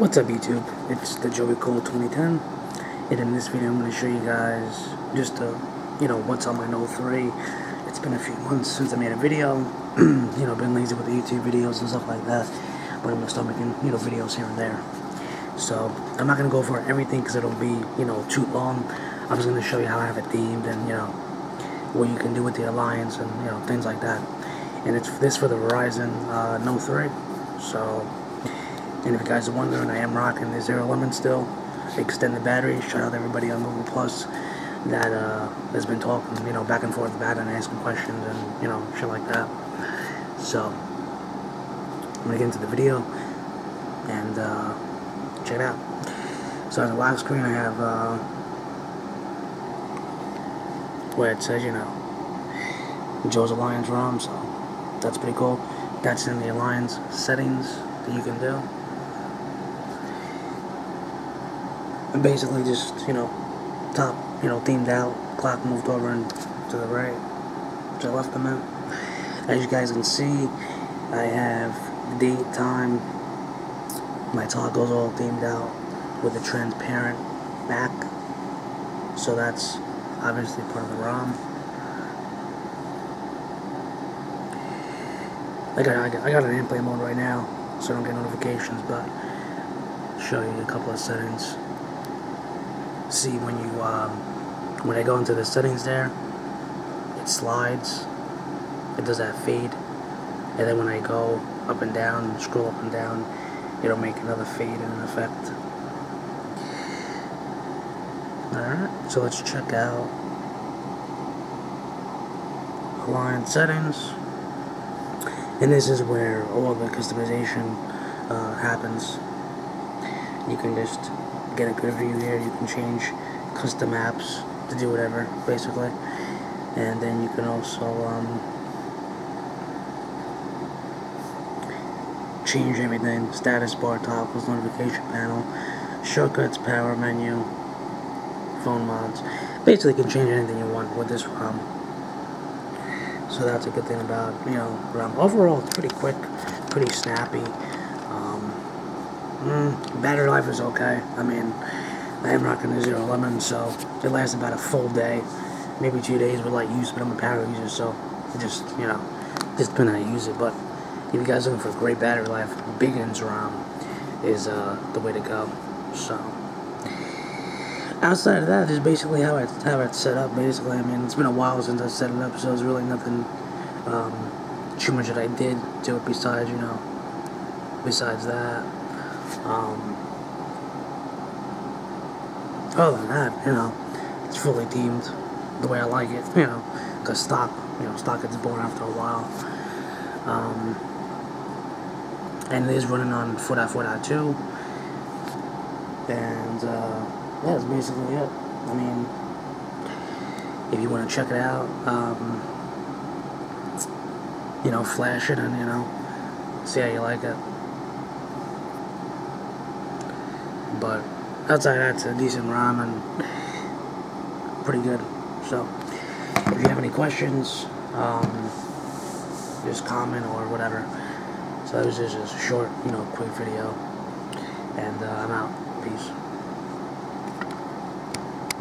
What's up YouTube? It's the Joey Cool 2010 and in this video I'm going to show you guys just uh, you know what's on my Note 3 it's been a few months since I made a video you know been lazy with the YouTube videos and stuff like that but I'm going to start making you know videos here and there. So I'm not going to go over everything because it'll be you know too long. I'm just going to show you how I have it themed and you know what you can do with the Alliance and you know things like that. And it's this for the Verizon uh, Note 3 so and if you guys are wondering, I am rocking the Zero Lemon still. Extend the battery. Shout out to everybody on Google Plus that uh, has been talking, you know, back and forth about it and asking questions and, you know, shit like that. So, I'm going to get into the video and uh, check it out. So on the live screen I have uh, where it says, you know, Joe's Alliance ROM, so that's pretty cool. That's in the Alliance settings that you can do. And basically just, you know, top, you know, themed out, clock moved over and to the right, to the left them. As you guys can see, I have date, time, my toggles all themed out with a transparent back. So that's obviously part of the ROM. I got, I got, I got an airplane mode right now, so I don't get notifications, but show you a couple of settings see when you um, when I go into the settings there it slides it does that fade and then when I go up and down scroll up and down it'll make another fade and an effect. Alright so let's check out Alliance settings. And this is where all the customization uh, happens. You can just get a good view here. You can change custom apps to do whatever, basically. And then you can also um, change everything. Status bar, toggles, notification panel, shortcuts, power menu, phone mods. Basically, you can change anything you want with this ROM. So that's a good thing about, you know, ROM. Overall, it's pretty quick, pretty snappy. Mm, battery life is okay. I mean, I am rocking the Zero Lemon, so it lasts about a full day, maybe two days with light use, but I'm a power user, so it just, you know, just depends how you use it. But if you guys looking for great battery life, Biggin's ROM is uh, the way to go. So, outside of that, is basically how, I, how it's set up, basically. I mean, it's been a while since I set it up, so there's really nothing um, too much that I did to it besides, you know, besides that. Um, other than that, you know, it's fully themed the way I like it, you know, because stock, you know, stock gets boring after a while. Um, and it is running on 4.4.2. And, uh, yeah, that's basically it. I mean, if you want to check it out, um, you know, flash it and, you know, see how you like it. But outside that's a decent ROM and pretty good. So if you have any questions, um, just comment or whatever. So this is just a short, you know, quick video. And uh, I'm out. Peace.